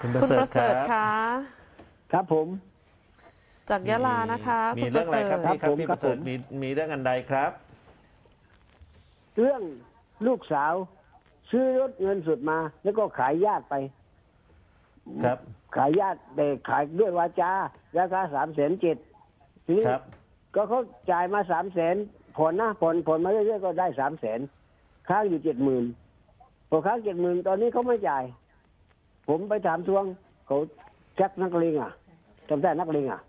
คุณประคุณเสริปฐระคเสริรัฐบ คะครับผม จากยะลานะคะมีคุณปเรื่อระงอะไรเสริครับฐพี่ครับผมพี่คปรับระเสริฐผมมีมีเรื่องอันใดครับ เรื่องลูกสาว ซื้อรถเงินสดมา แล้วก็ขายญาติไป ครับ ขายญาติแต่ขายด้วยวาจาราคาสามแสนเจ็ดทีนี้ครับ ก็เขาจ่ายมาสามแสนผ่อนนะผ่อนผ่อนมาเรื่อยๆก็ได้สามแสนค้างอยู่เจ็ดหมื่นพอค้างเจ็ดหมื่นตอนนี้เขาไม่จ่าย ผมไปถามทวงเขาชักนักเลงอะจำได้นักเลงอะ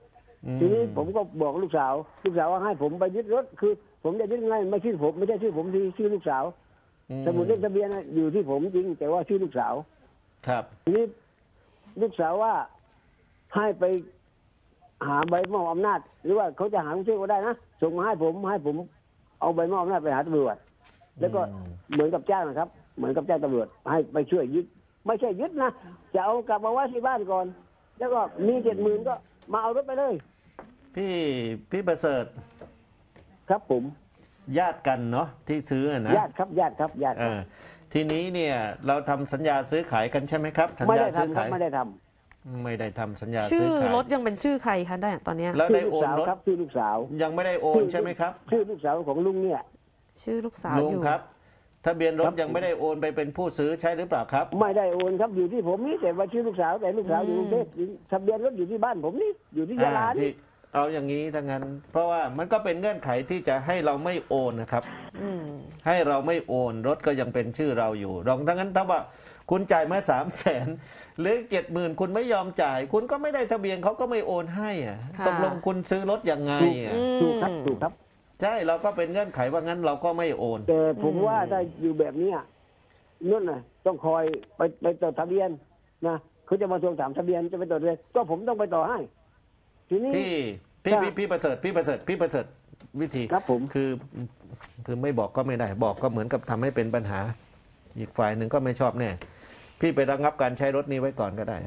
อืมทีนี้ผมก็บอกลูกสาว ลูกสาวว่าให้ผมไปยึดรถคือ ผมจะยึดไงไม่ชื่อผมไม่ใช่ชื่อผมที่ชื่อลูกสาวอืสมุดเลขทะเบียนน่ะอยู่ที่ผมจริง แต่ว่าชื่อลูกสาว ครับ ทีนี้ลูกสาวว่าให้ไปหาใบมอบอำนาจ หรือว่าเขาจะหาผู้ช่วยก็ได้นะส่งมาให้ผมให้ผมเอาใบมอบอำนาจไปหาตำรวจแล้วก็อืมเหมือนกับจ้างนะครับ เหมือนกับจ้างตำรวจให้ไปช่วยยึด ไม่ใช่ยึดนะ จะเอากลับมาไว้ที่บ้านก่อน แล้วก็มีเจ็ดหมื่นก็มาเอารถไปเลย พี่พี่ประเสริฐครับผม ญาติกันเนาะที่ซื้ออะนะญาติครับญาติครับญาติเอครับอทีนี้เนี่ยเราทำสัญญาซื้อขายกันใช่ไหมครับสัญไม่ญาได้ซื้อทำครัขาบยไม่ได้ทไม่ได้ทำสัญญาชื่ซื้ออขายรถยังเป็นชื่อใครคะได้ตอนเนี้ยแล้วำชื่ได้อลูโอกนสาวรถครับชื่อลูกสาวยังไม่ได้โอนใช่ไหมครับ ชื่อลูกสาวของลุงเนี่ย ชื่อลูกสาวลุองยู่ ครับ ทะเบียนรครัถบยังไม่ได้โอนไปเป็นผู้ซื้อใช่หรือเปล่าครับ ไม่ได้โอนครับอยู่ที่ผมนี่แต่ว่าชื่อลูกสาวแต่ลูกสาวอยู่กรุงเทพทะเบียนรถอยู่ที่บ้านผมนี่อยู่ที่ยะลาอ่านี่พี่เอาอย่างนี้ทั้งนั้น เพราะว่ามันก็เป็นเงื่อนไขที่จะให้เราไม่โอนนะครับอืมให้เราไม่โอนรถก็ยังเป็นชื่อเราอยู่รองทั้งนั้นถ้าว่าคุณจ่ายมาสามแสนหรือเจ็ดหมื่นคุณไม่ยอมจ่าย คุณก็ไม่ได้ทะเบียนเขาก็ไม่โอนให้อะค่ะตกลงคุณซื้อรถยังไงอะอืมถูกครับถูกครับ ใช่เราก็เป็นเงื่อนไขว่างั้นเราก็ไม่โอน แต่ผมอืมว่าถ้าอยู่แบบเนี้ยนั่นน่ะ ต้องคอยไปไปต่อทะเบียนนะเขาจะมาทวงถามทะเบียนจะไปต่อทะเบียนก็ผมต้องไปต่อให้ ทีนี้ พี่พี่ค่ะพี่พี่ประเสริฐพี่ประเสริฐพี่ประเสริฐวิธีครับผมคือ คือไม่บอกก็ไม่ได้ บอกก็เหมือนกับทำให้เป็นปัญหา อีกฝ่ายหนึ่งก็ไม่ชอบแน่พี่ไประงับการใช้รถนี้ไว้ก่อนก็ได้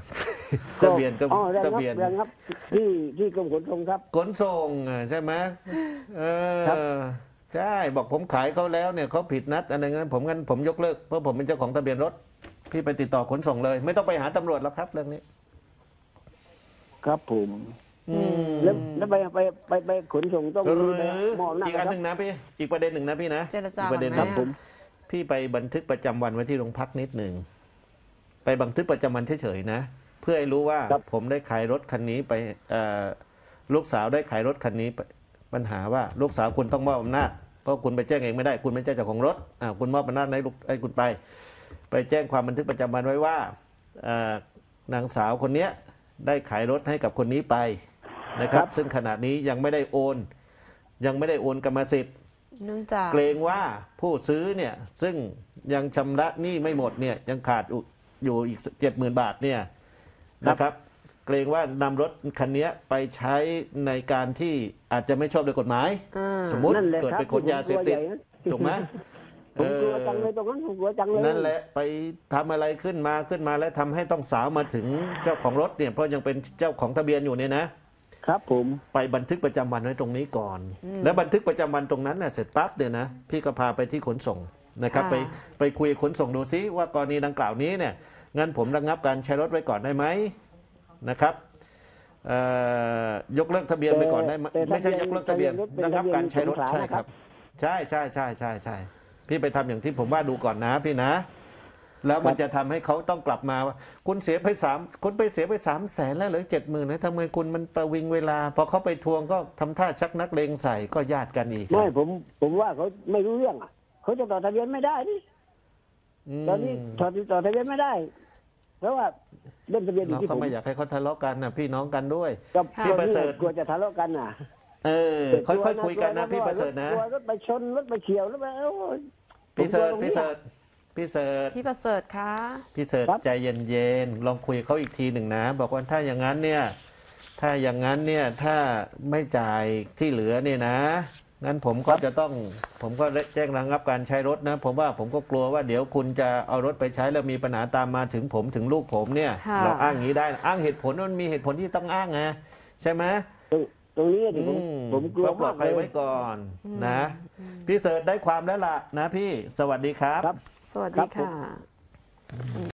ทะเบียนก็อ๋อแรงทะครับเบียนแรงครับที่ที่กรมขนส่งครับ ขนส่งอะใช่ไหมเอครับ อใช่บอกผมขายเขาแล้วเนี่ยเขาผิดนัดอะไรเงี้ยผมงั้นผมยกเลิกเพราะผมเป็นเจ้าของทะเบียนรถ พี่ไปติดต่อขนส่งเลย ไม่ต้องไปหาตำรวจแล้วครับเรื่องนี้ ครับผมอืมแล้วแล้วไปไปไปไปขนส่งต้องหรือไปมอบหน้าอีกอันคหรันึ่บงนะพี่อีกประเด็นหนึ่งนะพี่นะเจรจาอีกประเด็นหก่นึ่อนงไหมผมพี่ไปบันทึกประจำวันไว้ที่โรงพักนิดหนึ่งไปบันทึกประจำวันเฉยๆนะ เพื่อให้รู้ว่าครับผมได้ขายรถคันนี้ไปเอ่อลูกสาวได้ขายรถคันนี้ไปปัญหาว่าลูกสาวคุณต้องมอบอำนาจเพราะคุณไปแจ้งเองไม่ได้ คุณไม่ใช่เจ้าของรถอ่าคุณมอบอำนาจให้ลูกให้คุณไป ไปแจ้งความบันทึกประจำวันไว้ว่าเอ่อนางสาวคนเนี้ยได้ขายรถให้กับคนนี้ไปนะครับ ซึ่งขณะนี้ยังไม่ได้โอน ยังไม่ได้โอนกรรมสิทธิ์เนื่องจากเกรงว่าผู้ซื้อเนี่ยซึ่งยังชำระหนี้ไม่หมดเนี่ยยังขาดอยู่อยู่อีกเจ็ดหมื่นบาทเนี่ย นะครับ เกรงว่านำรถคันนี้ไปใช้ในการที่อาจจะไม่ชอบด้วยกฎหมายอ่าสมมุตินั่นแหละเกิดครับไปขนยาเสพติดผมกลัวใหญ่นะถูกไหมผมกลัวจังเลยตรงนั้นผมกลัวจังเลยนั่นแหละไปทำอะไรขึ้นมาขึ้นมาแล้วทำให้ต้องสาวมาถึงเจ้าของรถเนี่ยเพราะยังเป็นเจ้าของทะเบียนอยู่เนี่ยนะครับผมไปบันทึกประจำวันไว้ตรงนี้ก่อน แล้วบันทึกประจำวันตรงนั้นน่ะเสร็จปั๊บเดี๋ยวนะพี่ก็พาไปที่ขนส่งนะครับค่ะไปไปคุยกับขนส่งดูซิว่ากรณีดังกล่าวนี้เนี่ย งั้นผมระงับการใช้รถไว้ก่อนได้ไหมนะครับเอ่อยกเลิกทะเบียนไปก่อนได้ไหมแต่แต่ไม่ใช่ยกเลิกทะเบียนทะเบียนระงับการใช้รถเป็นทะเบียนใช่ครับ ใช่ใช่ใช่ใช่ใช่พี่ไปทำอย่างที่ผมว่าดูก่อนนะพี่นะ แล้วมันจะทำให้เขาต้องกลับมาว่า คุณเสียไปสามคุณไปเสียไปสามแสนแล้วเหรือเจ็ดหมื่นนะทำไมคุณมันประวิงเวลา พอเขาไปทวงก็ทำท่าชักนักเลงใส่ก็ญาติกันอีกไม่ผมผมว่าเขาไม่รู้เรื่องอะเขาจะต่อทะเบียนไม่ได้นี่ มตอนนี้ต่อต่อทะเบียนไม่ได้ เพราะว่าเล่นทะเบียนอยู่เราที่ก็ผมไม่อยากให้เขาทะเลาะกันนะพี่น้องกันด้วย กับค่ะพี่ประเสริฐ กลัวจะทะเลาะกันน่ะเออ ค่อยๆคุยกันนะพี่ประเสริฐนะ กลัวรถไปชนรถไปเฉียวรถไปโอ้ย พี่เสริฐผมกลัวตรงนี้พี่เสริฐพี่เสริฐพี่ประเสริฐคะพี่เสิร์ชครับ ใจเย็นๆลองคุยกับเขาอีกทีหนึ่งนะ บอกว่าถ้าอย่างนั้นเนี่ย ถ้าอย่างนั้นเนี่ยถ้าไม่จ่ายที่เหลือเนี่ยนะ งั้นผมก็จะต้องผมก็แจ้งระงับการใช้รถนะ ผมว่าผมก็กลัวว่าเดี๋ยวคุณจะเอารถไปใช้แล้วมีปัญหาตามมาถึงผมถึงลูกผมเนี่ยค่ะเราอ้างอย่างนี้ได้นะอ้างเหตุผลมันมีเหตุผลที่ต้องอ้างไงใช่ไหมตรงตรงนี้ที่ผมอืผมกลัวเพื่อปลอมาดกภัยเลไว้ยก่อนนะ พี่เสิร์ชได้ความแล้วล่ะนะพี่สวัสดีครับครับสวัสครัดีบผมค่ะ